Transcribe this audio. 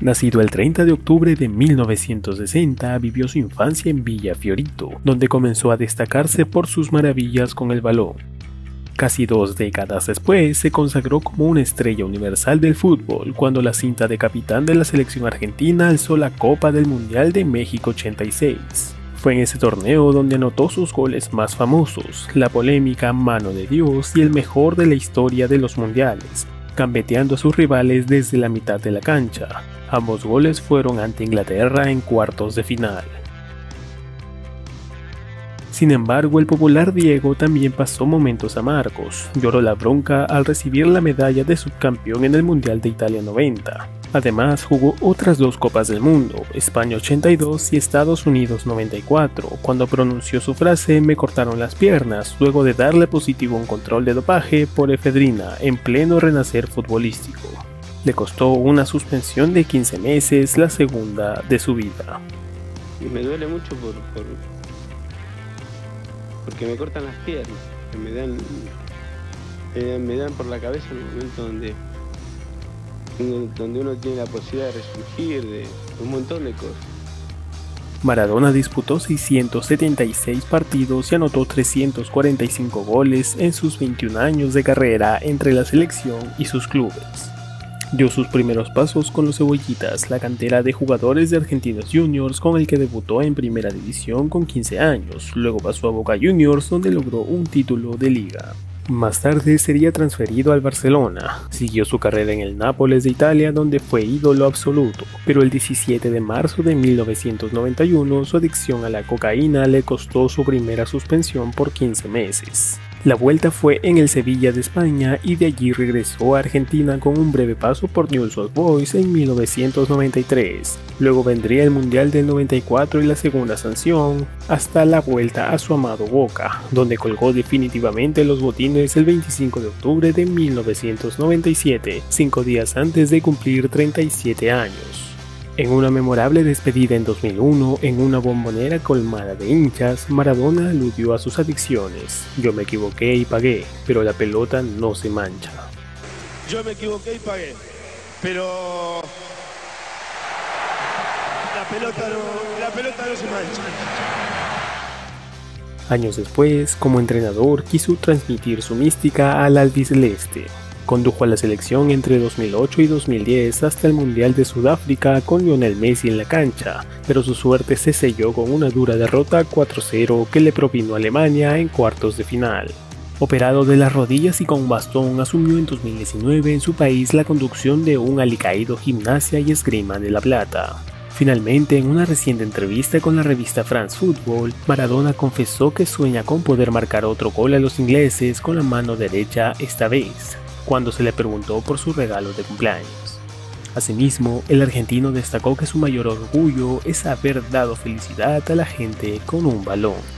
Nacido el 30 de octubre de 1960, vivió su infancia en Villa Fiorito, donde comenzó a destacarse por sus maravillas con el balón. Casi dos décadas después, se consagró como una estrella universal del fútbol cuando la cinta de capitán de la selección argentina alzó la Copa del Mundial de México 86. Fue en ese torneo donde anotó sus goles más famosos, la polémica Mano de Dios y el mejor de la historia de los mundiales, gambeteando a sus rivales desde la mitad de la cancha. Ambos goles fueron ante Inglaterra en cuartos de final. Sin embargo, el popular Diego también pasó momentos amargos. Lloró la bronca al recibir la medalla de subcampeón en el Mundial de Italia 90. Además, jugó otras dos Copas del Mundo, España 82 y Estados Unidos 94, cuando pronunció su frase me cortaron las piernas, luego de darle positivo un control de dopaje por efedrina en pleno renacer futbolístico. Le costó una suspensión de 15 meses, la segunda de su vida. Y me duele mucho por, porque me cortan las piernas, me dan, me dan por la cabeza en el momento donde donde uno tiene la posibilidad de resurgir, de un montón de cosas. Maradona disputó 676 partidos y anotó 345 goles en sus 21 años de carrera entre la selección y sus clubes. Dio sus primeros pasos con los Cebollitas, la cantera de jugadores de Argentinos Juniors con el que debutó en primera división con 15 años, luego pasó a Boca Juniors donde logró un título de liga. Más tarde sería transferido al Barcelona. Siguió su carrera en el Nápoles de Italia donde fue ídolo absoluto, pero el 17 de marzo de 1991 su adicción a la cocaína le costó su primera suspensión por 15 meses. La vuelta fue en el Sevilla de España y de allí regresó a Argentina con un breve paso por Newell's Old Boys en 1993. Luego vendría el Mundial del 94 y la segunda sanción, hasta la vuelta a su amado Boca, donde colgó definitivamente los botines el 25 de octubre de 1997, cinco días antes de cumplir 37 años. En una memorable despedida en 2001, en una bombonera colmada de hinchas, Maradona aludió a sus adicciones. Yo me equivoqué y pagué, pero la pelota no se mancha. Yo me equivoqué y pagué, pero la pelota no, la pelota no se mancha. Años después, como entrenador, quiso transmitir su mística al albiceleste. Condujo a la selección entre 2008 y 2010 hasta el Mundial de Sudáfrica con Lionel Messi en la cancha, pero su suerte se selló con una dura derrota 4-0 que le propinó a Alemania en cuartos de final. Operado de las rodillas y con bastón, asumió en 2019 en su país la conducción de un alicaído gimnasia y esgrima de La Plata. Finalmente, en una reciente entrevista con la revista France Football, Maradona confesó que sueña con poder marcar otro gol a los ingleses con la mano derecha esta vez, cuando se le preguntó por su regalo de cumpleaños. Asimismo, el argentino destacó que su mayor orgullo es haber dado felicidad a la gente con un balón.